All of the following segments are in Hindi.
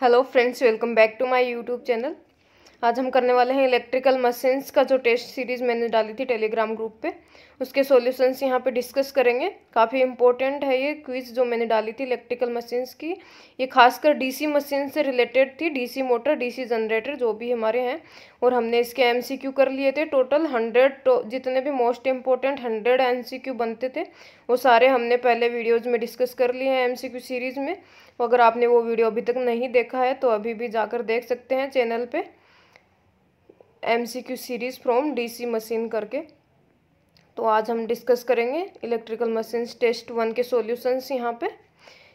Hello friends welcome back to my YouTube channel आज हम करने वाले हैं इलेक्ट्रिकल मशीन्स का जो टेस्ट सीरीज़ मैंने डाली थी टेलीग्राम ग्रुप पे। उसके सॉल्यूशंस यहाँ पे डिस्कस करेंगे। काफ़ी इंपॉर्टेंट है ये क्विज जो मैंने डाली थी इलेक्ट्रिकल मशीन्स की। ये खासकर डीसी मशीन से रिलेटेड थी डीसी मोटर डीसी जनरेटर जो भी हमारे हैं। और हमने इसके एमसीक्यू कर लिए थे। टोटल हंड्रेड तो, जितने भी मोस्ट इंपॉर्टेंट हंड्रेड एमसीक्यू बनते थे वो सारे हमने पहले वीडियोज़ में डिस्कस कर लिए हैं एमसीक्यू सीरीज़ में। अगर आपने वो वीडियो अभी तक नहीं देखा है तो अभी भी जाकर देख सकते हैं चैनल पे। M C Q series from DC machine करके। तो आज हम डिस्कस करेंगे इलेक्ट्रिकल मशीन टेस्ट वन के सॉल्यूशंस यहाँ पे।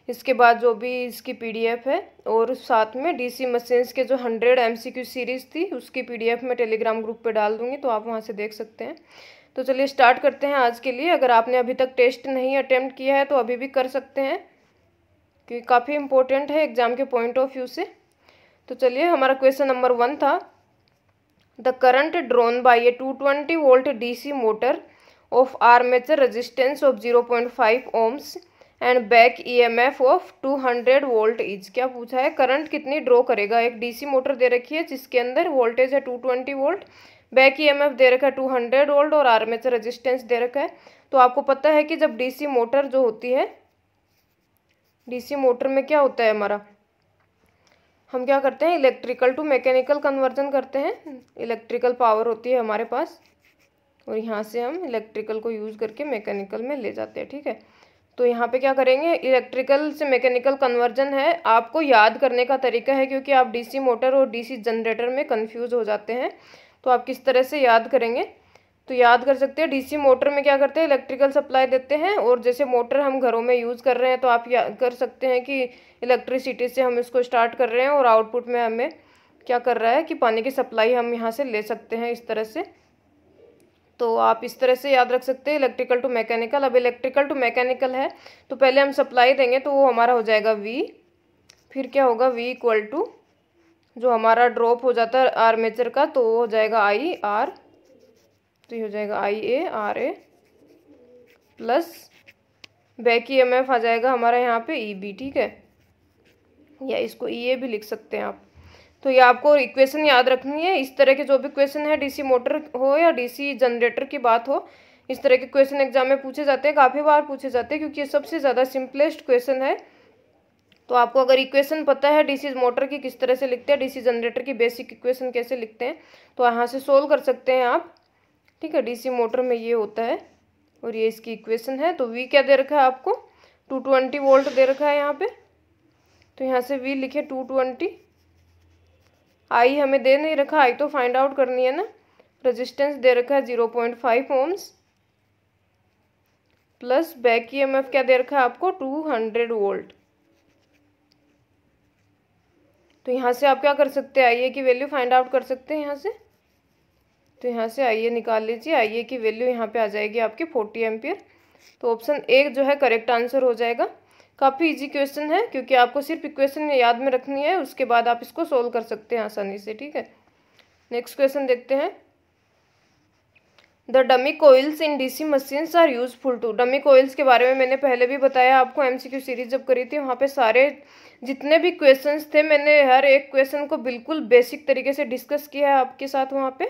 इसके बाद जो भी इसकी पीडीएफ है, और साथ में डीसी मशीन्स के जो हंड्रेड एमसीक्यू सीरीज़ थी, उसकी पीडीएफ मैं टेलीग्राम ग्रुप पे डाल दूँगी तो आप वहाँ से देख सकते हैं। तो चलिए स्टार्ट करते हैं आज के लिए। अगर आपने अभी तक टेस्ट नहीं अटैम्प्ट किया है तो अभी भी कर सकते हैं। क्योंकि काफ़ी इंपॉर्टेंट है एग्ज़ाम के पॉइंट ऑफ़ व्यू से। तो चलिए, हमारा क्वेश्चन नंबर वन था। The current drawn by a two twenty volt D C motor of armature resistance of zero point five ohms and back E M F of two hundred volt is क्या पूछा है? करंट कितनी ड्रॉ करेगा? एक डी सी मोटर दे रखी है, जिसके अंदर वोल्टेज है two twenty volt back E M F दे रखा है टू हंड्रेड वोल्ट और आर्मेचर रजिस्टेंस दे रखा है। तो आपको पता है कि जब डी सी मोटर जो होती है डी सी मोटर में क्या होता है हमारा? हम क्या करते हैं? इलेक्ट्रिकल टू मैकेनिकल कन्वर्जन करते हैं। इलेक्ट्रिकल पावर होती है हमारे पास। और यहाँ से हम इलेक्ट्रिकल को यूज़ करके मैकेनिकल में ले जाते हैं, ठीक है? तो यहाँ पे क्या करेंगे? इलेक्ट्रिकल से मैकेनिकल कन्वर्जन है। आपको याद करने का तरीका है, क्योंकि आप डीसी मोटर और डीसी जनरेटर में कंफ्यूज हो जाते हैं। तो आप किस तरह से याद करेंगे? तो याद कर सकते हैं डीसी मोटर में क्या करते हैं इलेक्ट्रिकल सप्लाई देते हैं और जैसे मोटर हम घरों में यूज़ कर रहे हैं तो आप याद कर सकते हैं कि इलेक्ट्रिसिटी से हम इसको स्टार्ट कर रहे हैं और आउटपुट में हमें क्या कर रहा है कि पानी की सप्लाई हम यहाँ से ले सकते हैं इस तरह से। तो आप इस तरह से याद रख सकते हैं इलेक्ट्रिकल टू मैकेनिकल अब इलेक्ट्रिकल टू मैकेनिकल है तो पहले हम सप्लाई देंगे तो वो हमारा हो जाएगा वी फिर क्या होगा वी इक्वल टू जो हमारा ड्रॉप हो जाता है आर्मेचर का तो वो हो जाएगा आई आर तो ये हो जाएगा I A R A plus back E M F आ जाएगा हमारा यहाँ पे ई बी ठीक है? या इसको ई ए भी लिख सकते हैं आप। तो ये आपको इक्वेशन याद रखनी है। इस तरह के जो भी क्वेश्चन है डीसी मोटर हो या डीसी जनरेटर की बात हो, इस तरह के क्वेश्चन एग्ज़ाम में पूछे जाते हैं। काफ़ी बार पूछे जाते हैं क्योंकि ये सबसे ज़्यादा सिंपलेस्ट क्वेश्चन है। तो आपको अगर इक्वेशन पता है डीसी मोटर की किस तरह से लिखते हैं डीसी जनरेटर की बेसिक इक्वेशन कैसे लिखते हैं तो यहाँ से सोल्व कर सकते हैं आप। ठीक है डीसी मोटर में ये होता है और ये इसकी इक्वेशन है तो वी क्या दे रखा है आपको? टू ट्वेंटी वोल्ट दे रखा है यहाँ पे। तो यहाँ से वी लिखे टू ट्वेंटी आई हमें दे नहीं रखा आई तो फाइंड आउट करनी है ना। रेजिस्टेंस दे रखा है zero point five ohms plus back E M F क्या दे रखा है आपको? टू हंड्रेड वोल्ट तो यहाँ से आप क्या कर सकते हैं? आई की वैल्यू फाइंड आउट कर सकते हैं यहाँ से। तो यहाँ से आइए, निकाल लीजिए। आइए की वैल्यू यहाँ पे आ जाएगी आपकी फोर्टी एम्पियर तो ऑप्शन एक जो है करेक्ट आंसर हो जाएगा। काफ़ी इजी क्वेश्चन है, क्योंकि आपको सिर्फ़ इक्वेशन याद में रखनी है, उसके बाद आप इसको सोल्व कर सकते हैं आसानी से, ठीक है? नेक्स्ट क्वेश्चन देखते हैं। The dummy coils in DC machines are useful to dummy coils के बारे में मैंने पहले भी बताया, आपको एमसीक्यू सीरीज़ जब करी थी, वहाँ पे सारे जितने भी क्वेश्चंस थे, मैंने हर एक क्वेश्चन को बिल्कुल बेसिक तरीके से डिस्कस किया है आपके साथ वहाँ पे।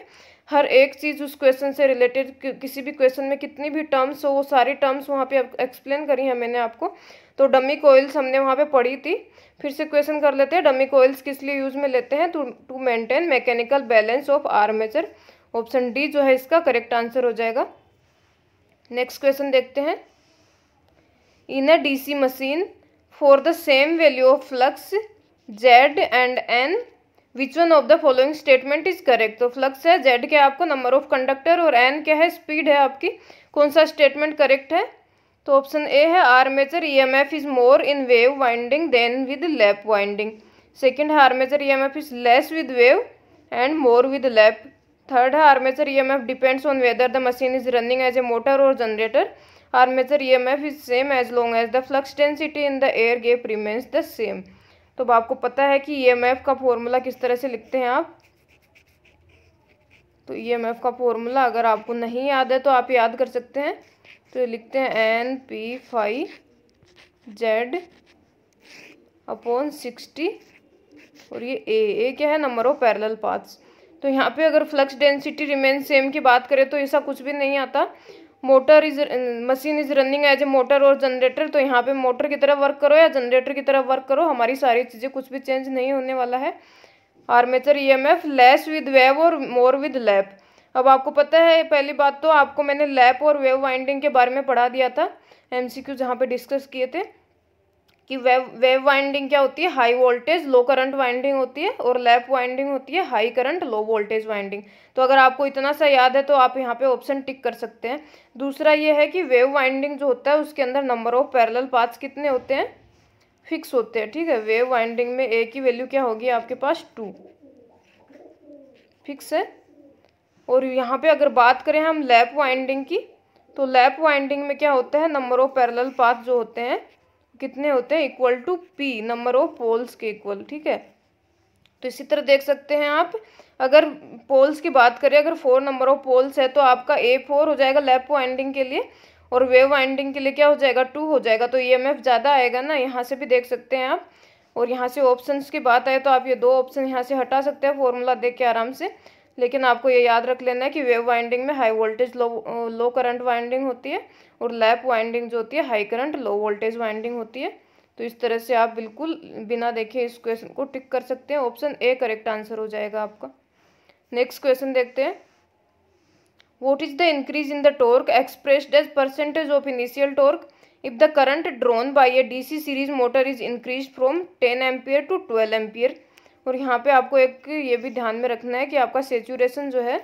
हर एक चीज़ उस क्वेश्चन से रिलेटेड किसी भी क्वेश्चन में कितनी भी टर्म्स हो, वो सारी टर्म्स वहाँ पे एक्सप्लेन करी हैं मैंने आपको। तो डमी कोयल्स हमने वहाँ पे पढ़ी थी। फिर से क्वेश्चन कर लेते हैं डमी कोयल्स किस लिए यूज़ में लेते हैं? To to maintain mechanical balance of armature option D जो है इसका करेक्ट आंसर हो जाएगा। नेक्स्ट क्वेश्चन देखते हैं। In a C machine for the same value of flux Z and N which one of the following statement is correct तो फ्लक्स है जेड क्या आपको नंबर ऑफ़ कंडक्टर और एन क्या है स्पीड है आपकी। कौन सा स्टेटमेंट करेक्ट है? तो ऑप्शन ए है armature EMF is more in wave winding than with lap winding second है armature EMF is less with wave and more with lap third है armature EMF depends on whether the machine is running as a motor और generator armature EMF is same as long as the flux density in the air gap remains the same तो अब आपको पता है कि ईएमएफ e का फॉर्मूला किस तरह से लिखते हैं आप? तो ईएमएफ e का फॉर्मूला अगर आपको नहीं याद है तो आप याद कर सकते हैं। तो लिखते हैं N P five Z upon sixty और ये ए ए क्या है? नंबर ऑफ़ पैरेलल पाथ्स तो यहाँ पे अगर फ्लक्स डेंसिटी रिमेन सेम की बात करें तो ऐसा कुछ भी नहीं आता। Motor is, machine is running as a motor और जनरेटर तो यहाँ पे मोटर की तरह वर्क करो या जनरेटर की तरह वर्क करो, हमारी सारी चीज़ें कुछ भी चेंज नहीं होने वाला है। Armature EMF less with wave और मोर विद लैप अब आपको पता है, पहली बात तो आपको मैंने लैप और वेव वाइंडिंग के बारे में पढ़ा दिया था एम एमसीक्यू जहाँ पे डिस्कस किए थे। कि वेव वेव वाइंडिंग क्या होती है? High voltage, low current winding होती है और लैप वाइंडिंग होती है, high current, low voltage winding. तो अगर आपको इतना सा याद है तो आप यहाँ पे ऑप्शन टिक कर सकते हैं। दूसरा ये है कि वेव वाइंडिंग जो होता है उसके अंदर नंबर ऑफ़ पैरेलल पाथ्स कितने होते हैं? फिक्स होते हैं, ठीक है? वेव वाइंडिंग में ए की वैल्यू क्या होगी आपके पास? टू फिक्स है? और यहाँ पे अगर बात करें हम लैप वाइंडिंग की तो लैप वाइंडिंग में क्या होता है? नंबर ऑफ़ पैरेलल पाथ जो होते हैं कितने होते हैं? Equal to P number of poles के इक्वल ठीक है? तो इसी तरह देख सकते हैं आप। अगर पोल्स की बात करें, अगर फोर नंबर ऑफ़ पोल्स है तो आपका ए फोर हो जाएगा लैप वाइंडिंग के लिए और वेव वाइंडिंग के लिए क्या हो जाएगा? टू हो जाएगा। तो ई एम एफ़ ज़्यादा आएगा ना? यहाँ से भी देख सकते हैं आप। और यहाँ से ऑप्शंस की बात आए तो आप ये दो ऑप्शन यहाँ से हटा सकते हैं फॉर्मूला देख के आराम से। लेकिन आपको ये याद रख लेना है कि वेव वाइंडिंग में high voltage, low low current winding होती है और लैप वाइंडिंग जो होती है, high current, low voltage winding होती है। तो इस तरह से आप बिल्कुल बिना देखे इस क्वेश्चन को टिक कर सकते हैं। ऑप्शन ए करेक्ट आंसर हो जाएगा आपका। नेक्स्ट क्वेश्चन देखते हैं। What is the increase in the torque expressed as percentage of initial torque if the current drawn by a DC series motor is increase from ten ampere to twelve ampere और यहाँ पे आपको एक ये भी ध्यान में रखना है कि आपका सेचुरेशन जो है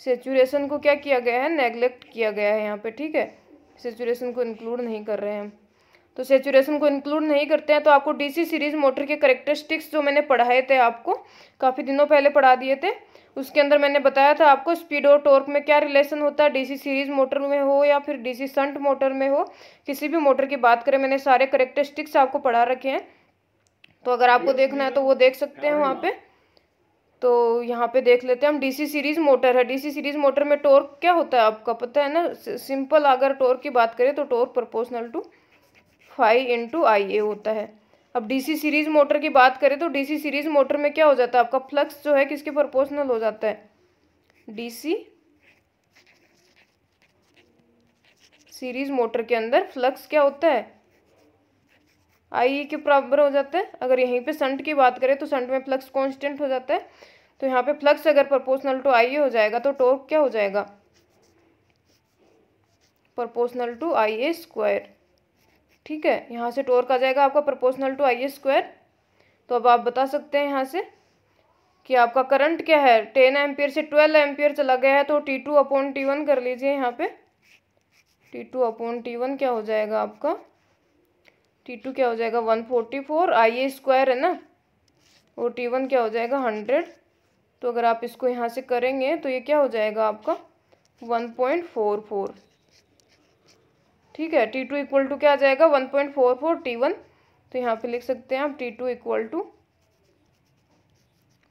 सेचुरेशन को क्या किया गया है? नेगलेक्ट किया गया है यहाँ पे, ठीक है? सेचुरेशन को इंक्लूड नहीं कर रहे हैं तो सेचुरेशन को इंक्लूड नहीं करते हैं तो आपको डीसी सीरीज़ मोटर के करेक्टरिस्टिक्स जो मैंने पढ़ाए थे आपको, काफ़ी दिनों पहले पढ़ा दिए थे उसके अंदर मैंने बताया था आपको स्पीड और टॉर्क में क्या रिलेशन होता है? डीसी सीरीज़ मोटर में हो या फिर डीसी संट मोटर में हो? किसी भी मोटर की बात करें, मैंने सारे करेक्टरिस्टिक्स आपको पढ़ा रखे हैं। तो अगर आपको देखना है तो वो देख सकते हैं वहाँ पे। तो यहाँ पे देख लेते हैं हम डीसी सीरीज़ मोटर है। डीसी सीरीज़ मोटर में टोर्क क्या होता है आपका? पता है ना? सिंपल अगर टोर्क की बात करें तो torque proportional to five into I A होता है। अब डीसी सीरीज़ मोटर की बात करें तो डीसी सीरीज़ मोटर में क्या हो जाता है? आपका फ्लक्स जो है किसके प्रोपोर्शनल हो जाता है? डीसी सीरीज़ मोटर के अंदर फ्लक्स क्या होता है? आई के बराबर हो जाता है। अगर यहीं पे संट की बात करें तो संट में फ्लक्स कांस्टेंट हो जाता है। तो यहाँ पे फ्लक्स अगर प्रोपोर्शनल टू आई हो जाएगा तो टॉर्क क्या हो जाएगा? Proportional to I A square ठीक है? यहाँ से टॉर्क आ जाएगा आपका प्रोपोर्शनल टू आई स्क्वायर तो अब आप बता सकते हैं यहाँ से कि आपका करंट क्या है? टेन एम्पियर से ट्वेल्व एम्पियर चला गया है तो T two upon T one कर लीजिए यहाँ पे। T two upon T one क्या हो जाएगा आपका? टी टू क्या हो जाएगा? One forty four I A square है ना? और टी वन क्या हो जाएगा? हंड्रेड तो अगर आप इसको यहाँ से करेंगे तो ये क्या हो जाएगा आपका? वन पॉइंट फोर फोर ठीक है टी टू इक्वल टू क्या आ जाएगा? One point four four T one तो यहाँ पे लिख सकते हैं आप T two equal to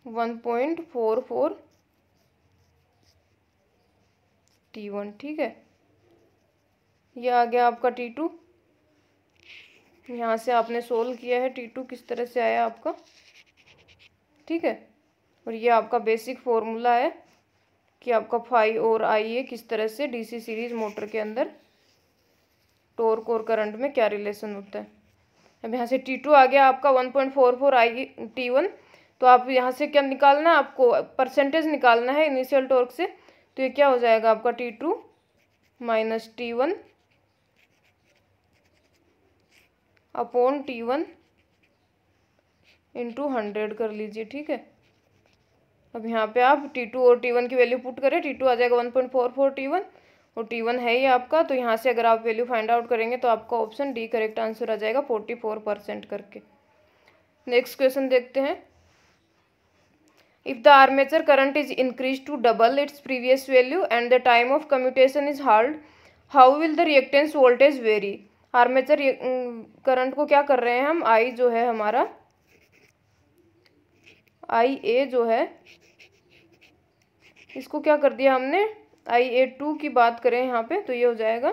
one point four four T one ठीक है। ये आ गया आपका टी टू यहाँ से आपने सोल्व किया है टी टू किस तरह से आया आपका। ठीक है, और ये आपका बेसिक फॉर्मूला है कि आपका फाइव और आई ए किस तरह से डीसी सीरीज़ मोटर के अंदर टोर्क और करंट में क्या रिलेशन होता है? अब यहाँ से टी टू आ गया, आपका one point four four I T one तो आप यहाँ से क्या निकालना है? आपको परसेंटेज निकालना है इनिशियल टोर्क से तो ये क्या हो जाएगा आपका T two minus T one upon T one into hundred कर लीजिए, ठीक है? अब यहाँ पे आप टी टू और टी वन की वैल्यू पुट करें टी टू आ जाएगा one point four four T one और टी वन है ही आपका तो यहाँ से अगर आप वैल्यू फाइंड आउट करेंगे तो आपका ऑप्शन डी करेक्ट आंसर आ जाएगा फोर्टी फोर परसेंट करके। नेक्स्ट क्वेश्चन देखते हैं। If the armature current is increase to double its previous value and the time of commutation is hard how will the reactance voltage vary armature current को क्या कर रहे हैं हम? आई जो है हमारा आई ए जो है, इसको क्या कर दिया हमने? आई ए टू की बात करें यहाँ पे तो ये हो जाएगा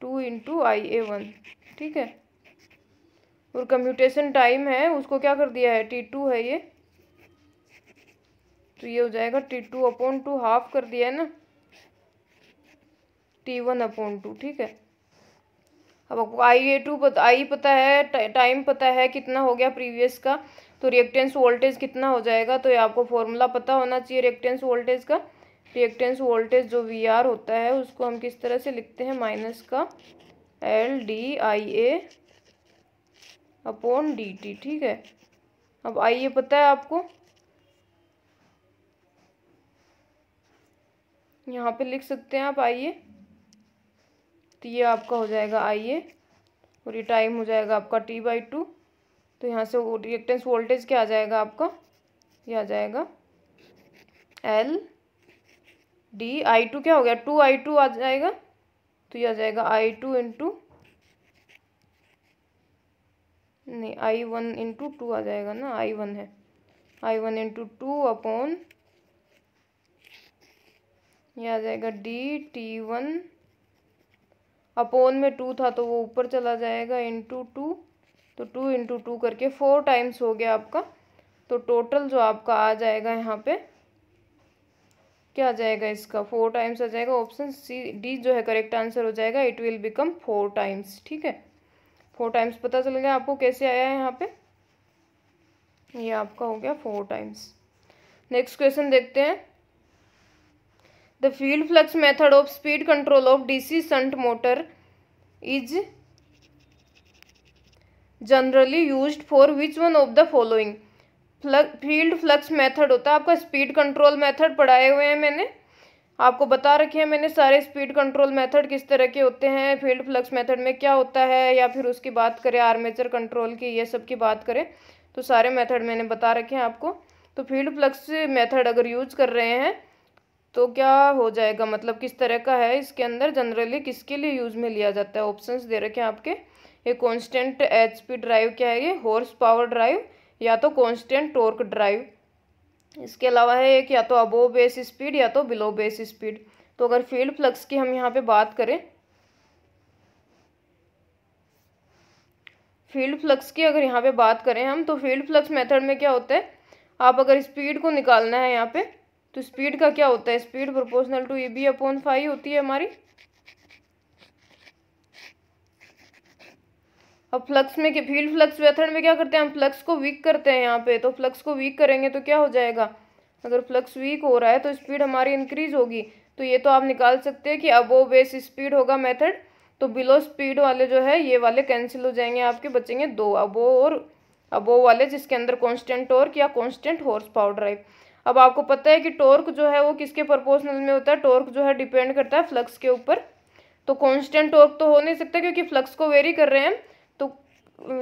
two into I A one ठीक है? और कम्यूटेशन टाइम है, उसको क्या कर दिया है? टी टू है ये। तो ये हो जाएगा T two upon two half कर दिया है ना? टी वन अपॉन टू ठीक है? अब आपको आई ए टू पता, आई पता है टाइम पता है कितना हो गया प्रीवियस का तो रिएक्टेंस वोल्टेज कितना हो जाएगा तो ये आपको फॉर्मूला पता होना चाहिए रिएक्टेंस वोल्टेज का। रिएक्टेंस वोल्टेज जो वी आर होता है, उसको हम किस तरह से लिखते हैं माइनस का L D I A upon D T ठीक है? अब आई ए पता है आपको? यहाँ पे लिख सकते हैं आप आइए तो ये आपका हो जाएगा आई ए और ये टाइम हो जाएगा आपका टी बाई टू तो यहाँ से रिएक्टेंस वोल्टेज क्या आ जाएगा आपका? ये आ जाएगा एल डी आई टू क्या हो गया? टू आई टू आ जाएगा? तो ये आ जाएगा आई टू इंटू नहीं आई वन इंटू टू आ जाएगा ना? आई वन है। I one into two upon ये आ जाएगा डी टी वन अपोन में टू था तो वो ऊपर चला जाएगा इंटू टू तो टू इंटू टू करके फोर टाइम्स हो गया आपका। तो टोटल जो आपका आ जाएगा यहाँ पे, क्या आ जाएगा इसका? फोर टाइम्स आ जाएगा। ऑप्शन सी डी जो है करेक्ट आंसर हो जाएगा। It will become four times ठीक है? फोर टाइम्स पता चल गया आपको कैसे आया है यहाँ पे? ये आपका हो गया फोर टाइम्स नेक्स्ट क्वेश्चन देखते हैं। The field flux method of speed control of DC motor is generally use for which one of the following field flux method होता है। आपका स्पीड कंट्रोल मेथड पढ़ाए हुए हैं मैंने। आपको बता रखे हैं मैंने सारे स्पीड कंट्रोल मेथड किस तरह के होते हैं फ़ील्ड फ्लक्स मेथड में क्या होता है, या फिर उसकी बात करें आर्मेचर कंट्रोल की, ये सब की बात करें। तो सारे मेथड मैंने बता रखे हैं आपको। तो फ़ील्ड फ्लक्स मेथड अगर यूज़ कर रहे हैं तो क्या हो जाएगा? मतलब किस तरह का है इसके अंदर? जनरली किसके लिए यूज़ में लिया जाता है? ऑप्शंस दे रखे हैं आपके। ये कांस्टेंट एचपी ड्राइव क्या है ये? हॉर्स पावर ड्राइव या तो कांस्टेंट टॉर्क ड्राइव इसके अलावा है एक या तो अबो बेस स्पीड या तो बिलो बेस स्पीड तो अगर फ़ील्ड फ्लक्स की हम यहाँ पे बात करें फ़ील्ड फ्लक्स की अगर यहाँ पे बात करें हम तो फ़ील्ड फ्लक्स मेथड में क्या होता है? आप अगर स्पीड को निकालना है यहाँ पे तो स्पीड का क्या होता है? Speed proportional to A B upon five होती है हमारी। अब फ्लक्स में फ़ील्ड फ्लक्स मेथड में क्या करते हैं? हम फ्लक्स को वीक करते हैं यहाँ पे। तो फ्लक्स को वीक करेंगे तो क्या हो जाएगा? अगर फ्लक्स वीक हो रहा है तो स्पीड हमारी इंक्रीज होगी। तो ये तो आप निकाल सकते हैं कि अबो बेस स्पीड होगा मेथड तो बिलो स्पीड वाले जो है, ये वाले कैंसिल हो जाएँगे आपके, बचेंगे दो। अबो और अबो वाले जिसके अंदर कॉन्स्टेंट टॉर्क या कॉन्स्टेंट हॉर्स पावर ड्राइव अब आपको पता है कि टॉर्क जो है वो किसके प्रपोर्शनल में होता है? टॉर्क जो है डिपेंड करता है फ्लक्स के ऊपर। तो कांस्टेंट टॉर्क तो हो नहीं सकता क्योंकि फ्लक्स को वेरी कर रहे हैं। तो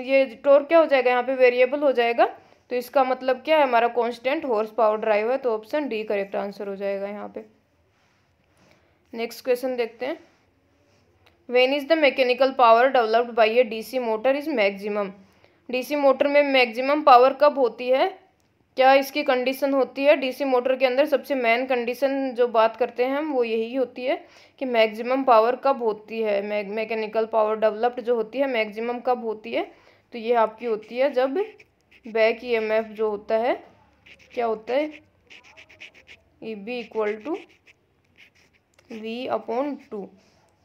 ये टॉर्क क्या हो जाएगा? यहाँ पे वेरिएबल हो जाएगा। तो इसका मतलब क्या है? हमारा कांस्टेंट हॉर्स पावर ड्राइव है तो ऑप्शन डी करेक्ट आंसर हो जाएगा यहाँ पे। नेक्स्ट क्वेश्चन देखते हैं। When is the mechanical power developed by a DC motor is maximum DC motor में मैक्सिमम पावर कब होती है? क्या इसकी कंडीशन होती है? डीसी मोटर के अंदर सबसे मेन कंडीशन जो बात करते हैं हम, वो यही होती है कि मैक्सिमम पावर कब होती है? मैकेनिकल पावर डेवलप्ड जो होती है मैक्सिमम कब होती है? तो ये आपकी होती है जब बैक ईएमएफ जो होता है, क्या होता है? E B equal to V upon two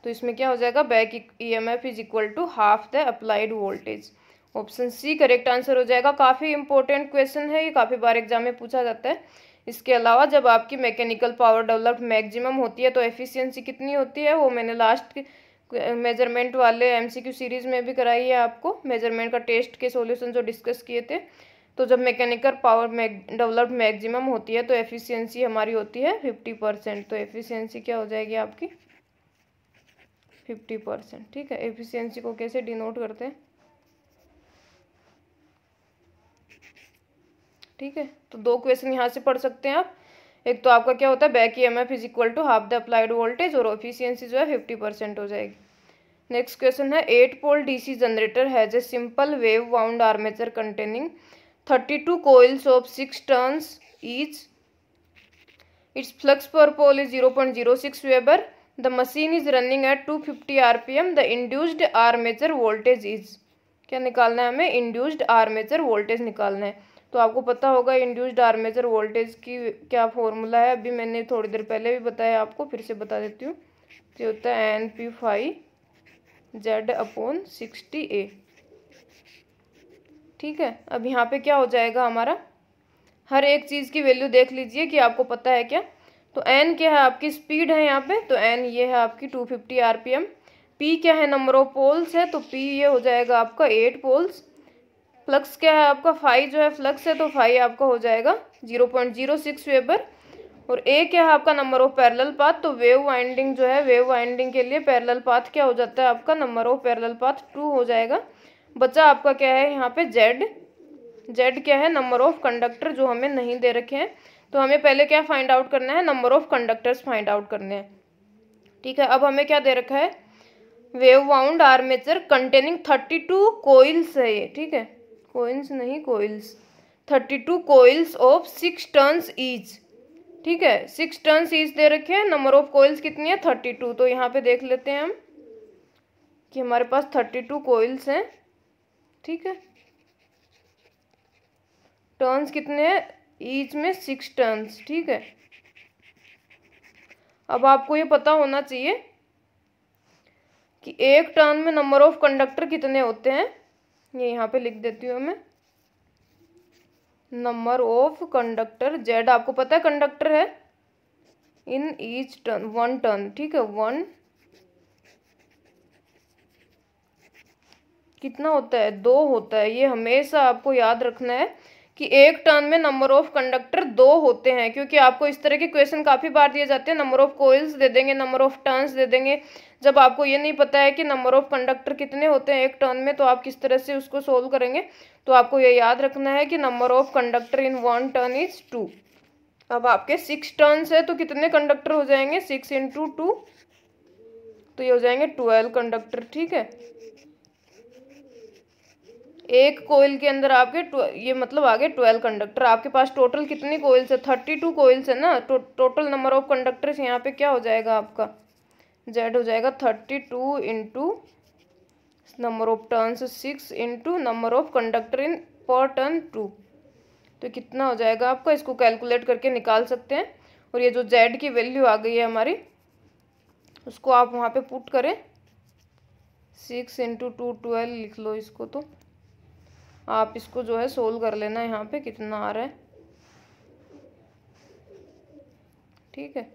तो इसमें क्या हो जाएगा? Back E M F is equal to half the applied voltage option C correct answer हो जाएगा। काफ़ी इंपॉर्टेंट क्वेश्चन है, ये काफ़ी बार एग्ज़ाम में पूछा जाता है। इसके अलावा जब आपकी मैकेनिकल पावर डेवलप मैक्सिमम होती है तो एफिशिएंसी कितनी होती है, वो मैंने लास्ट मेज़रमेंट वाले एमसीक्यू सीरीज़ में भी कराई है आपको। मेज़रमेंट का टेस्ट के सॉल्यूशन जो डिस्कस किए थे। तो जब मैकेनिकल पावर डेवलप्ड मैक्सिमम होती है तो एफिशिएंसी हमारी होती है फिफ्टी परसेंट तो एफिशिएंसी क्या हो जाएगी आपकी? फिफ्टी परसेंट ठीक है एफिशिएंसी को कैसे डिनोट करते हैं? ठीक है? तो दो क्वेश्चन यहाँ से पढ़ सकते हैं आप। एक तो आपका क्या होता है? Back E M F is equal to half the applied voltage और एफिशिएंसी जो है फिफ्टी परसेंट हो जाएगी। नेक्स्ट क्वेश्चन है eight pole DC generator has a simple wave wound armature containing thirty two coils of six turns each its flux per pole is zero point zero six weber the machine is running at two fifty R P M the induced armature voltage is क्या निकालना है हमें? इंड्यूस्ड आर्मेचर वोल्टेज निकालना है। तो आपको पता होगा इंड्यूस्ड आर्मेचर वोल्टेज की क्या फॉर्मूला है? अभी मैंने थोड़ी देर पहले भी बताया आपको, फिर से बता देती हूँ। ये होता है N P phi Z upon sixty A ठीक है? अब यहाँ पे क्या हो जाएगा हमारा? हर एक चीज़ की वैल्यू देख लीजिए कि आपको पता है क्या? तो एन क्या है आपकी? स्पीड है यहाँ पे। तो एन ये है आपकी two fifty R P M P क्या है? नंबर ऑफ़ पोल्स है। तो पी ये हो जाएगा आपका एट पोल्स फ्लक्स क्या है आपका? फाइव जो है फ्लक्स है तो फाइव आपका हो जाएगा zero point zero six weber. और ए क्या है आपका? Number of parallel path. तो वेव वाइंडिंग जो है, वेव वाइंडिंग के लिए पैरेलल पाथ क्या हो जाता है आपका? Number of parallel path two हो जाएगा। बचा आपका क्या है यहाँ पे? जेड। जेड क्या है? नंबर ऑफ़ कंडक्टर जो हमें नहीं दे रखे हैं। तो हमें पहले क्या फाइंड आउट करना है? Number of conductors find out करने हैं। ठीक है, अब हमें क्या दे रखा है? Wave wound armature containing thirty two coils है ये, ठीक है। कोइल्स नहीं coils thirty two coils of six turns each ठीक है? सिक्स टर्न्स ईच दे रखे हैं. नंबर ऑफ़ कोइल्स कितनी है? थर्टी टू तो यहाँ पे देख लेते हैं हम कि हमारे पास थर्टी टू कोइल्स हैं। ठीक है? टर्न्स कितने हैं? ईच में सिक्स टर्न्स ठीक है? अब आपको ये पता होना चाहिए कि एक टर्न में नंबर ऑफ़ कंडक्टर कितने होते हैं? ये यहाँ पे लिख देती हूँ मैं। नंबर ऑफ़ कंडक्टर जेड आपको पता है कंडक्टर है? In each turn one turn ठीक है? वन कितना होता है? दो होता है। ये हमेशा आपको याद रखना है। कि एक टर्न में नंबर ऑफ़ कंडक्टर दो होते हैं, क्योंकि आपको इस तरह के क्वेश्चन काफ़ी बार दिए जाते हैं नंबर ऑफ़ कोइल्स दे देंगे नंबर ऑफ़ टर्न्स दे देंगे। जब आपको ये नहीं पता है कि नंबर ऑफ़ कंडक्टर कितने होते हैं एक टर्न में तो आप किस तरह से उसको सोल्व करेंगे तो आपको ये याद रखना है कि number of conductor in one turn is two अब आपके सिक्स टर्न्स है तो कितने कंडक्टर हो जाएँगे? सिक्स इंटू टू तो ये हो जाएँगे ट्वेल्व कंडक्टर ठीक है? एक कोयल के अंदर आपके ये मतलब आगे ट्वेल्व कंडक्टर आपके पास टोटल कितनी कोयल्स है? थर्टी टू कोयल्स है ना? तो टोटल नंबर ऑफ़ कंडक्टर्स यहाँ पे क्या हो जाएगा आपका? जेड हो जाएगा thirty two into number of turns six into number of conductor in per turn two तो कितना हो जाएगा आपका? इसको कैलकुलेट करके निकाल सकते हैं। और ये जो जेड की वैल्यू आ गई है हमारी, उसको आप वहाँ पे पुट करें। सिक्स इंटू टू ट्वेल्व लिख लो इसको तो। आप इसको जो है सोल्व कर लेना यहाँ पे, कितना आ रहा है। ठीक है,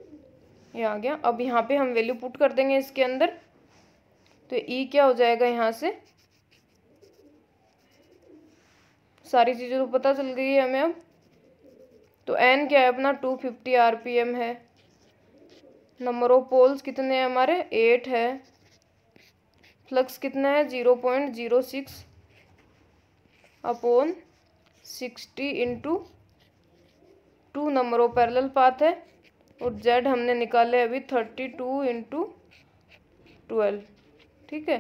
ये आ गया। अब यहाँ पे हम वैल्यू पुट कर देंगे इसके अंदर। तो ई e क्या हो जाएगा यहाँ से? सारी चीज़ें तो पता चल गई है हमें अब। तो एन क्या है अपना? Two fifty R P M है। नंबर ऑफ़ पोल्स कितने हैं हमारे? एट है। फ्लक्स कितना है? Zero point zero six upon sixty into two number of parallel path है और जेड हमने निकाले अभी थर्टी टू इंटू ट्वेल्व, ठीक है?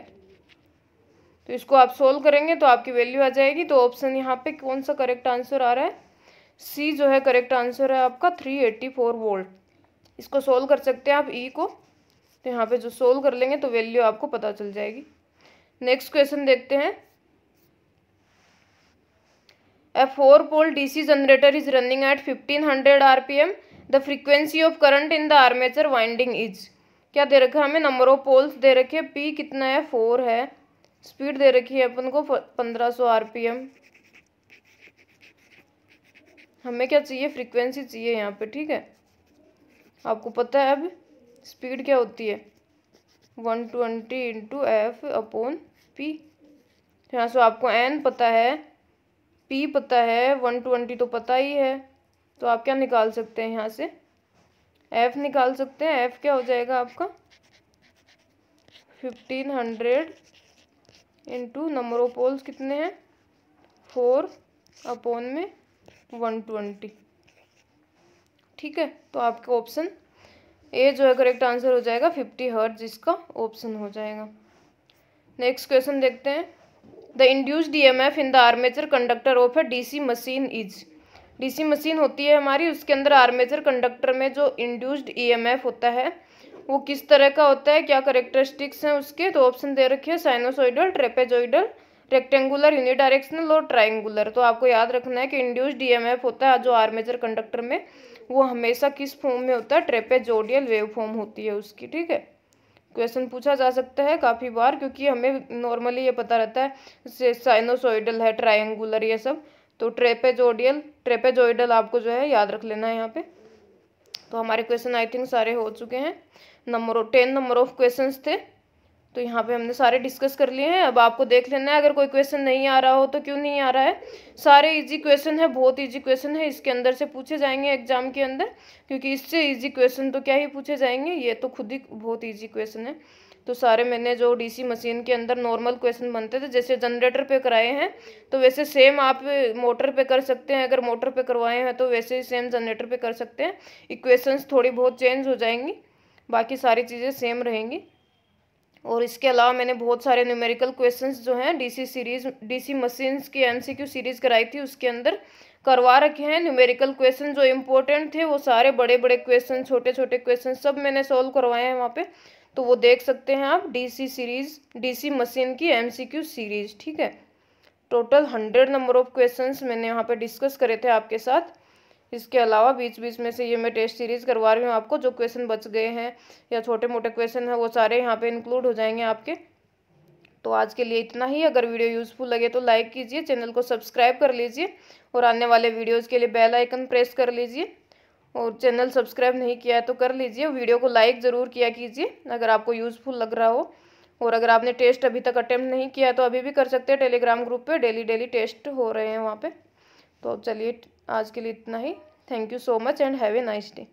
तो इसको आप सोल्व करेंगे तो आपकी वैल्यू आ जाएगी। तो ऑप्शन यहाँ पे कौन सा करेक्ट आंसर आ रहा है? सी जो है करेक्ट आंसर है आपका थ्री एट्टी फोर वोल्ट। इसको सोल्व कर सकते हैं आप ई e को। तो यहाँ पे जो सोल्व कर लेंगे तो वैल्यू आपको पता चल जाएगी। नेक्स्ट क्वेश्चन देखते हैं। A 4-pole DC generator is running at 1500 rpm. The frequency of current in the armature winding is, क्या दे रखा है? हमें नंबर ऑफ़ पोल्स दे रखे हैं। पी कितना है? फोर है। स्पीड दे रखी है अपन को पंद्रह सौ आर पी एम हमें क्या चाहिए? फ्रीक्वेंसी चाहिए यहाँ पे, ठीक है? आपको पता है अब स्पीड क्या होती है? One twenty into F upon P यहाँ से आपको एन पता है। पी पता है वन ट्वेंटी तो पता ही है। तो आप क्या निकाल सकते हैं यहाँ से? एफ़ निकाल सकते हैं। एफ़ क्या हो जाएगा आपका? Fifteen hundred into number of poles कितने हैं? फोर अपॉन में वन ट्वेंटी ठीक है तो आपका ऑप्शन ए जो है करेक्ट आंसर हो जाएगा। फिफ्टी हर्ट जिसका ऑप्शन हो जाएगा। नेक्स्ट क्वेश्चन देखते हैं। The induced EMF in the armature conductor of a DC machine is DC machine होती है हमारी, उसके अंदर आर्मेचर कंडक्टर में जो इंड्यूस्ड ईएमएफ होता है, वो किस तरह का होता है, क्या करेक्टरिस्टिक्स हैं उसके तो ऑप्शन दे रखे हैं साइनोसोइडल ट्रेपेजोइडल रेक्टेंगुलर यूनिडायरेक्शनल और ट्राइंगुलर तो आपको याद रखना है कि इंड्यूस डीएमएफ होता है, जो आर्मेचर कंडक्टर में, वो हमेशा किस फॉर्म में होता है ट्रेपेजोडियल वेव फॉर्म होती है उसकी, ठीक है? क्वेश्चन पूछा जा सकता है काफ़ी बार, क्योंकि हमें नॉर्मली ये पता रहता है साइनोसोइडल है ट्राइंगुलर ये सब तो ट्रेपेजोडियल ट्रेपेजोइडल आपको जो है याद रख लेना है यहाँ पे। तो हमारे क्वेश्चन आई थिंक सारे हो चुके हैं। Number ten number of question थे। तो यहाँ पे हमने सारे डिस्कस कर लिए हैं। अब आपको देख लेना है, अगर कोई क्वेश्चन नहीं आ रहा हो तो क्यों नहीं आ रहा है? सारे इजी क्वेश्चन है, बहुत इजी क्वेश्चन है। इसके अंदर से पूछे जाएँगे एग्ज़ाम के अंदर, क्योंकि इससे इजी क्वेश्चन तो क्या ही पूछे जाएँगे? ये तो खुद ही बहुत ईजी क्वेश्चन है। तो सारे मैंने जो डीसी मशीन के अंदर नॉर्मल क्वेश्चन बनते थे, जैसे जनरेटर पे कराए हैं तो वैसे सेम आप मोटर पे कर सकते हैं। अगर मोटर पे करवाए हैं तो वैसे ही सेम जनरेटर पे कर सकते हैं। इक्वेशंस थोड़ी बहुत चेंज हो जाएँगी, बाकी सारी चीज़ें सेम रहेंगी। और इसके अलावा मैंने बहुत सारे न्यूमेरिकल क्वेश्चंस जो हैं डीसी सीरीज़ डीसी मशीन्स की एमसीक्यू सीरीज़ कराई थी, उसके अंदर करवा रखे हैं। न्यूमेरिकल क्वेश्चन जो इम्पोर्टेंट थे, वो सारे बड़े बड़े क्वेश्चन छोटे छोटे क्वेश्चन सब मैंने सॉल्व करवाए हैं वहाँ पे। तो वो देख सकते हैं आप डीसी सीरीज़ डीसी मशीन की एमसीक्यू सीरीज़ ठीक है? Total hundred number of questions मैंने यहाँ पे डिस्कस करे थे आपके साथ। इसके अलावा बीच बीच में से ये मैं टेस्ट सीरीज़ करवा रही हूँ आपको, जो क्वेश्चन बच गए हैं या छोटे मोटे क्वेश्चन हैं, वो सारे यहाँ पे इंक्लूड हो जाएँगे आपके। तो आज के लिए इतना ही। अगर वीडियो यूज़फुल लगे तो लाइक कीजिए चैनल को सब्सक्राइब कर लीजिए और आने वाले वीडियोज़ के लिए बेल आइकन प्रेस कर लीजिए। और चैनल सब्सक्राइब नहीं किया है तो कर लीजिए। वीडियो को लाइक ज़रूर किया कीजिए, अगर आपको यूज़फुल लग रहा हो। और अगर आपने टेस्ट अभी तक अटेम्प्ट नहीं किया है तो अभी भी कर सकते हैं। टेलीग्राम ग्रुप पे डेली डेली टेस्ट हो रहे हैं वहाँ पे। तो चलिए आज के लिए इतना ही। Thank you so much and have a nice day